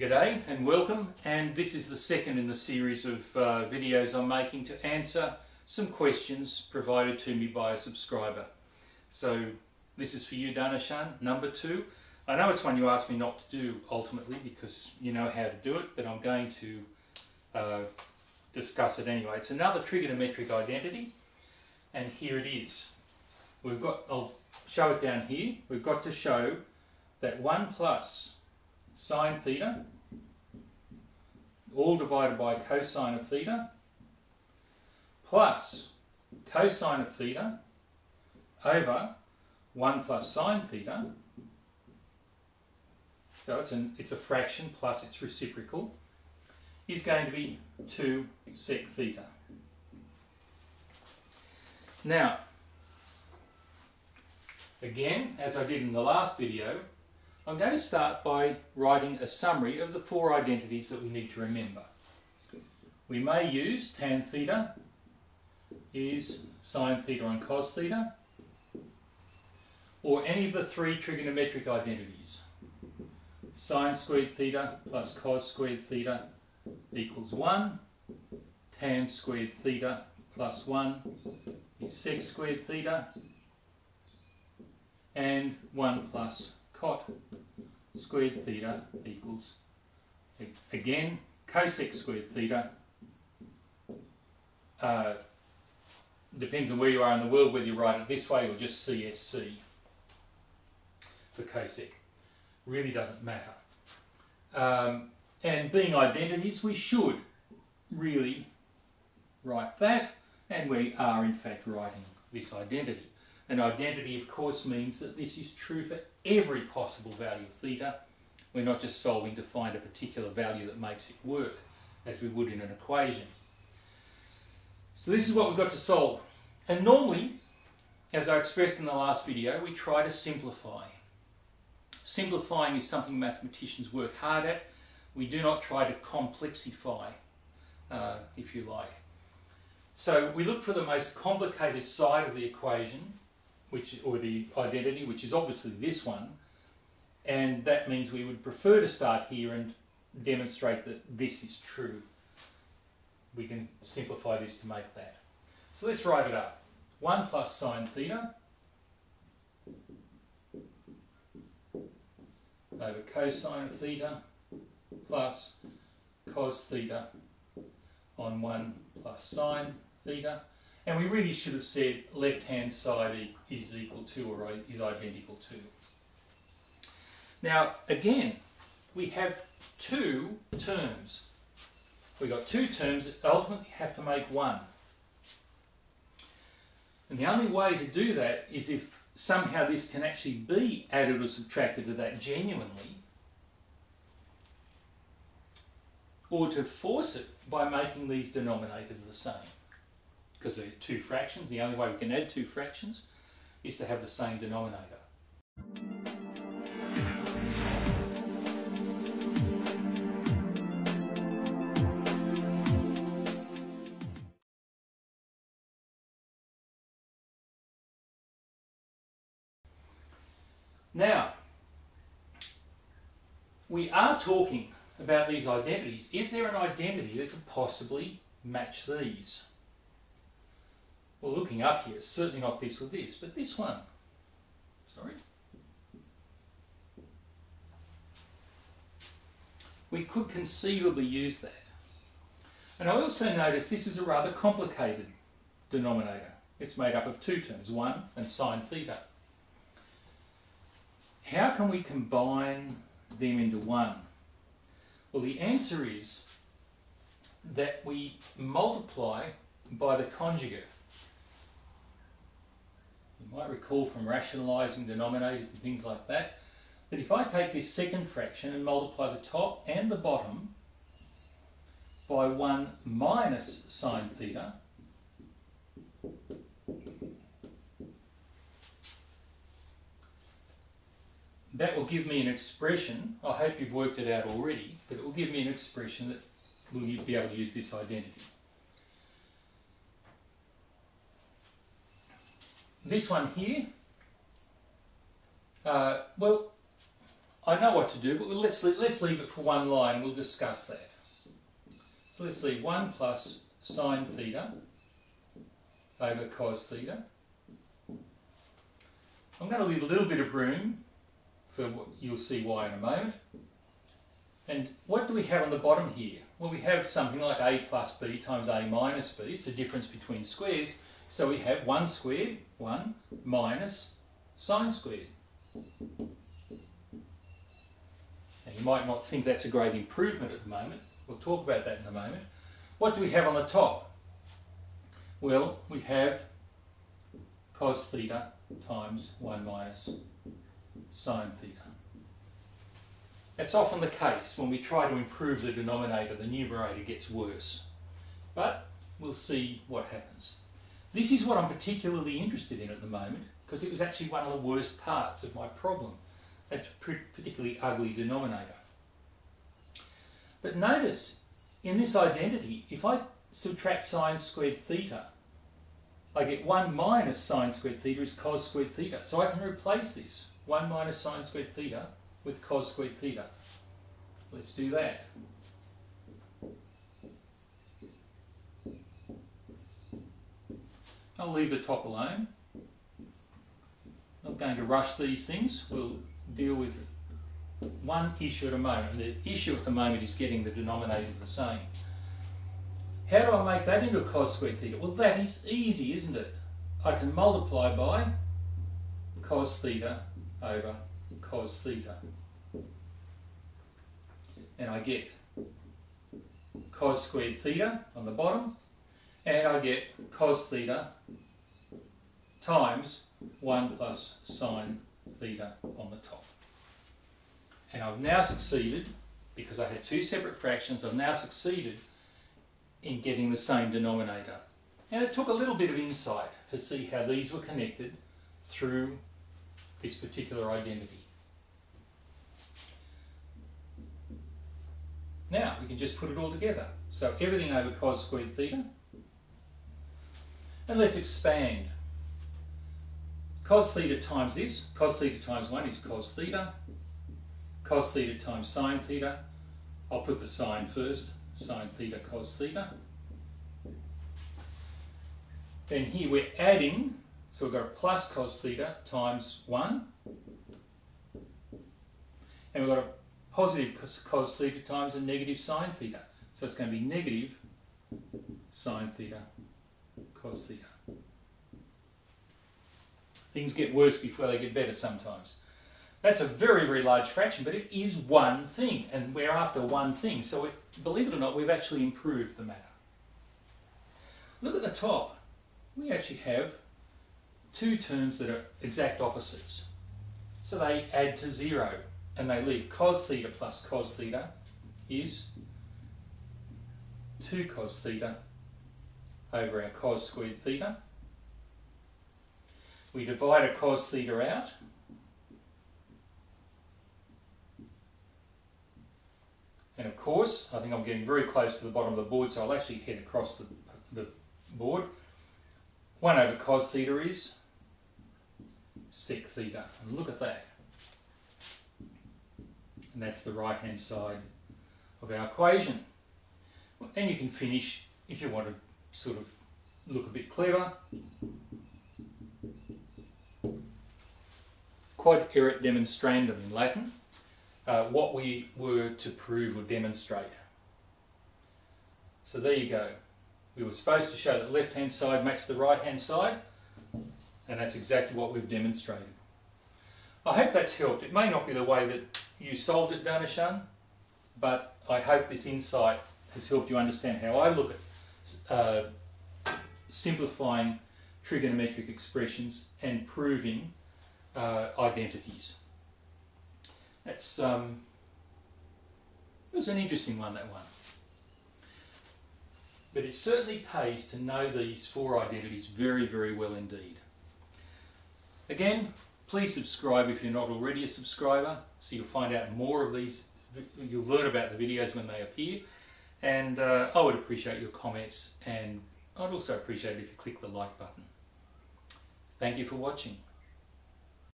G'day and welcome and this is the second in the series of uh, videos I'm making to answer some questions provided to me by a subscriber. So this is for you Dhanishan, number two. I know it's one you asked me not to do ultimately because you know how to do it but I'm going to uh, discuss it anyway. It's another trigonometric identity and here it is. We've got, I'll show it down here, we've got to show that 1 plus sine theta, all divided by cosine of theta, plus cosine of theta over 1 plus sine theta. So it's, an, it's a fraction plus its reciprocal, is going to be 2 sec theta. Now, again, as I did in the last video, I'm going to start by writing a summary of the four identities that we need to remember. We may use tan theta is sine theta on cos theta, or any of the three trigonometric identities. Sine squared theta plus cos squared theta equals 1, tan squared theta plus 1 is sec squared theta, and 1 plus cot squared theta equals, again, cosec squared theta. Uh, depends on where you are in the world, whether you write it this way or just CSC for cosec. Really doesn't matter. Um, and being identities, we should really write that, and we are in fact writing this identity. An identity, of course, means that this is true for every possible value of theta. We're not just solving to find a particular value that makes it work, as we would in an equation. So this is what we've got to solve. And normally, as I expressed in the last video, we try to simplify. Simplifying is something mathematicians work hard at. We do not try to complexify, uh, if you like. So we look for the most complicated side of the equation which or the identity, which is obviously this one, and that means we would prefer to start here and demonstrate that this is true. We can simplify this to make that. So let's write it up. 1 plus sine theta over cosine theta plus cos theta on 1 plus sine theta and we really should have said left hand side is equal to or is identical to. Now again, we have two terms. We've got two terms that ultimately have to make one. And the only way to do that is if somehow this can actually be added or subtracted to that genuinely, or to force it by making these denominators the same because they're two fractions. The only way we can add two fractions is to have the same denominator. Now, we are talking about these identities. Is there an identity that could possibly match these? Well, looking up here, certainly not this or this, but this one. Sorry. We could conceivably use that. And I also notice this is a rather complicated denominator. It's made up of two terms, 1 and sine theta. How can we combine them into one? Well, the answer is that we multiply by the conjugate. You might recall from rationalising denominators and things like that, that if I take this second fraction and multiply the top and the bottom by 1 minus sine theta, that will give me an expression, I hope you've worked it out already, but it will give me an expression that will be able to use this identity. This one here, uh, well, I know what to do, but let's, let's leave it for one line we'll discuss that. So let's leave 1 plus sine theta over cos theta. I'm going to leave a little bit of room for what you'll see why in a moment. And what do we have on the bottom here? Well, we have something like a plus b times a minus b. It's a difference between squares. So we have 1 squared, 1, minus sine squared. Now you might not think that's a great improvement at the moment. We'll talk about that in a moment. What do we have on the top? Well, we have cos theta times 1 minus sine theta. That's often the case when we try to improve the denominator, the numerator gets worse. But we'll see what happens. This is what I'm particularly interested in at the moment because it was actually one of the worst parts of my problem, that particularly ugly denominator. But notice, in this identity, if I subtract sine squared theta, I get 1 minus sine squared theta is cos squared theta. So I can replace this, 1 minus sine squared theta, with cos squared theta. Let's do that. I'll leave the top alone. Not going to rush these things. We'll deal with one issue at a moment. The issue at the moment is getting the denominators the same. How do I make that into a cos squared theta? Well, that is easy, isn't it? I can multiply by cos theta over cos theta. And I get cos squared theta on the bottom, and I get cos theta times 1 plus sine theta on the top. And I've now succeeded, because I had two separate fractions, I've now succeeded in getting the same denominator. And it took a little bit of insight to see how these were connected through this particular identity. Now we can just put it all together. So everything over cos squared theta. And let's expand cos theta times this, cos theta times 1 is cos theta, cos theta times sine theta, I'll put the sine first, sine theta cos theta. Then here we're adding, so we've got a plus cos theta times 1, and we've got a positive cos theta times a negative sine theta. So it's going to be negative sine theta cos theta. Things get worse before they get better sometimes. That's a very, very large fraction, but it is one thing, and we're after one thing. So, it, believe it or not, we've actually improved the matter. Look at the top. We actually have two terms that are exact opposites. So they add to zero, and they leave cos theta plus cos theta is 2 cos theta over our cos squared theta. We divide a cos theta out. And of course, I think I'm getting very close to the bottom of the board, so I'll actually head across the, the board. 1 over cos theta is sec theta. And look at that. And that's the right hand side of our equation. And you can finish, if you want to sort of look a bit clever, quod erat demonstrandum in Latin, uh, what we were to prove or demonstrate. So there you go. We were supposed to show that left hand side matched the right hand side, and that's exactly what we've demonstrated. I hope that's helped. It may not be the way that you solved it, Dhanishan, but I hope this insight has helped you understand how I look at uh, simplifying trigonometric expressions and proving uh, identities. That's um, it was an interesting one, that one. But it certainly pays to know these four identities very, very well indeed. Again, please subscribe if you're not already a subscriber, so you'll find out more of these, you'll learn about the videos when they appear. And uh, I would appreciate your comments, and I'd also appreciate it if you click the like button. Thank you for watching.